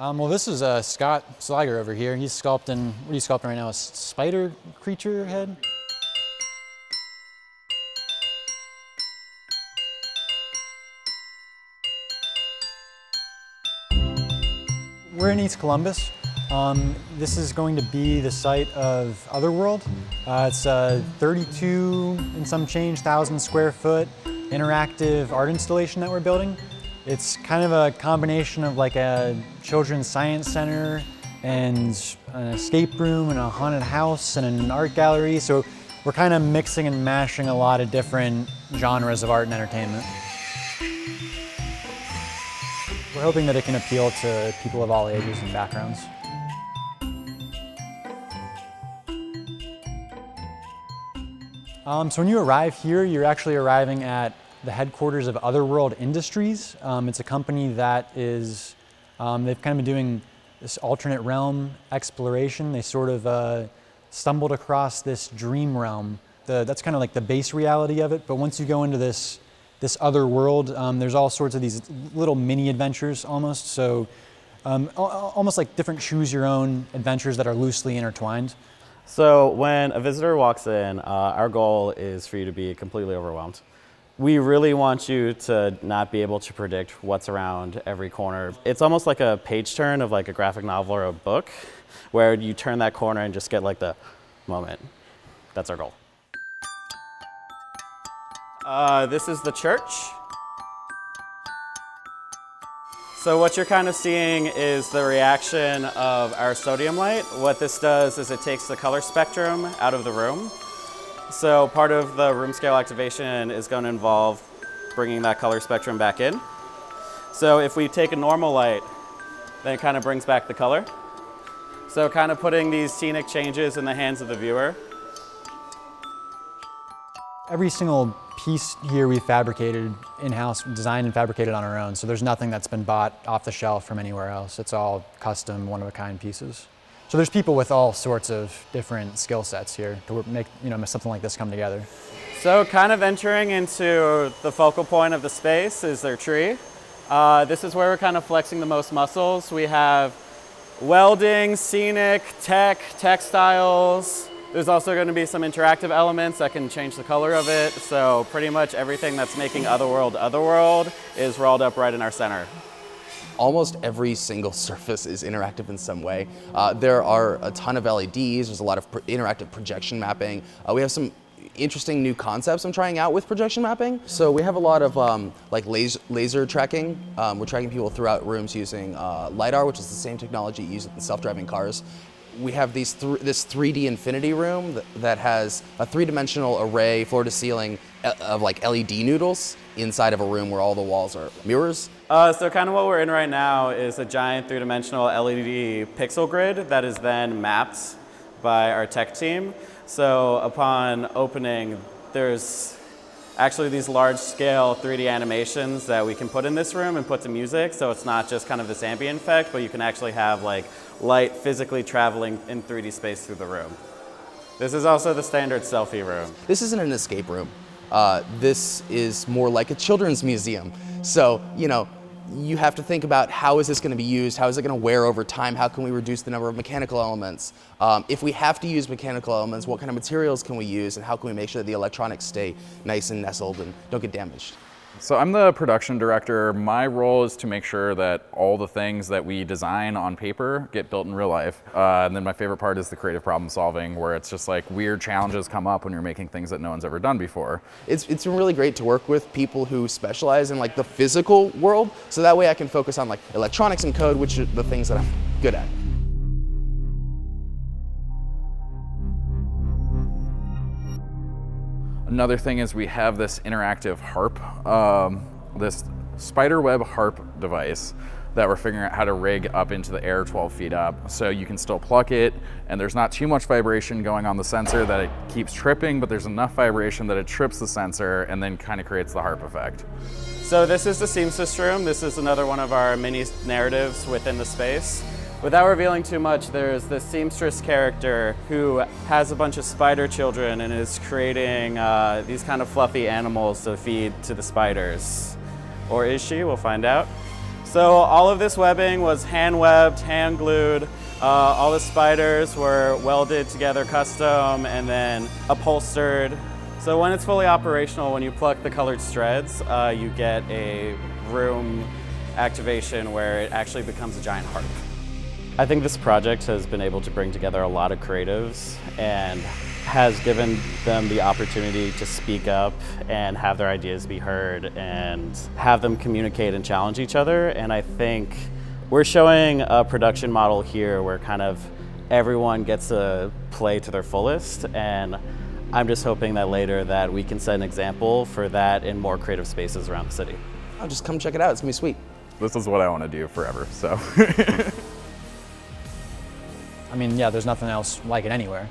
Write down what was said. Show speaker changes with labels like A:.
A: Um, well, this is uh, Scott Slager over here. He's sculpting, what are you sculpting right now? A spider creature head? We're in East Columbus. Um, this is going to be the site of Otherworld. Uh, it's a 32 and some change thousand square foot interactive art installation that we're building. It's kind of a combination of like a children's science center and an escape room and a haunted house and an art gallery. So we're kind of mixing and mashing a lot of different genres of art and entertainment. We're hoping that it can appeal to people of all ages and backgrounds. Um, so when you arrive here, you're actually arriving at the headquarters of Otherworld Industries. Um, it's a company that is, um, they've kind of been doing this alternate realm exploration. They sort of uh, stumbled across this dream realm. The, that's kind of like the base reality of it, but once you go into this, this other world, um, there's all sorts of these little mini adventures almost. So um, almost like different choose your own adventures that are loosely intertwined.
B: So when a visitor walks in, uh, our goal is for you to be completely overwhelmed. We really want you to not be able to predict what's around every corner. It's almost like a page turn of like a graphic novel or a book where you turn that corner and just get like the moment. That's our goal. Uh, this is the church. So what you're kind of seeing is the reaction of our sodium light. What this does is it takes the color spectrum out of the room. So part of the room scale activation is going to involve bringing that color spectrum back in. So if we take a normal light, then it kind of brings back the color. So kind of putting these scenic changes in the hands of the viewer.
A: Every single piece here we fabricated in-house, designed and fabricated on our own. So there's nothing that's been bought off the shelf from anywhere else. It's all custom, one-of-a-kind pieces. So there's people with all sorts of different skill sets here to make you know something like this come together.
B: So kind of entering into the focal point of the space is their tree. Uh, this is where we're kind of flexing the most muscles. We have welding, scenic, tech, textiles, there's also going to be some interactive elements that can change the color of it. So pretty much everything that's making Otherworld Otherworld is rolled up right in our center.
C: Almost every single surface is interactive in some way. Uh, there are a ton of LEDs, there's a lot of interactive projection mapping. Uh, we have some interesting new concepts I'm trying out with projection mapping. So we have a lot of um, like laser, laser tracking. Um, we're tracking people throughout rooms using uh, LiDAR, which is the same technology used in self-driving cars we have these th this 3D infinity room that, that has a three-dimensional array, floor to ceiling, uh, of like LED noodles inside of a room where all the walls are mirrors.
B: Uh, so kind of what we're in right now is a giant three-dimensional LED pixel grid that is then mapped by our tech team. So upon opening, there's actually these large scale 3D animations that we can put in this room and put to music. So it's not just kind of this ambient effect, but you can actually have like light physically traveling in 3D space through the room. This is also the standard selfie room.
C: This isn't an escape room. Uh, this is more like a children's museum. So, you know, you have to think about how is this going to be used, how is it going to wear over time, how can we reduce the number of mechanical elements. Um, if we have to use mechanical elements, what kind of materials can we use and how can we make sure that the electronics stay nice and nestled and don't get damaged.
D: So I'm the production director. My role is to make sure that all the things that we design on paper get built in real life. Uh, and then my favorite part is the creative problem solving where it's just like weird challenges come up when you're making things that no one's ever done before.
C: It's, it's been really great to work with people who specialize in like the physical world. So that way I can focus on like electronics and code, which are the things that I'm good at.
D: Another thing is we have this interactive harp, um, this spiderweb harp device that we're figuring out how to rig up into the air 12 feet up. So you can still pluck it and there's not too much vibration going on the sensor that it keeps tripping, but there's enough vibration that it trips the sensor and then kind of creates the harp effect.
B: So this is the seamstress room. This is another one of our mini narratives within the space. Without revealing too much, there's this seamstress character who has a bunch of spider children and is creating uh, these kind of fluffy animals to feed to the spiders. Or is she? We'll find out. So all of this webbing was hand webbed, hand glued. Uh, all the spiders were welded together custom and then upholstered. So when it's fully operational, when you pluck the colored threads, uh, you get a room activation where it actually becomes a giant harp. I think this project has been able to bring together a lot of creatives and has given them the opportunity to speak up and have their ideas be heard and have them communicate and challenge each other. And I think we're showing a production model here where kind of everyone gets to play to their fullest. And I'm just hoping that later that we can set an example for that in more creative spaces around the city.
C: Oh, just come check it out. It's gonna be sweet.
D: This is what I want to do forever. So.
A: I mean, yeah, there's nothing else like it anywhere.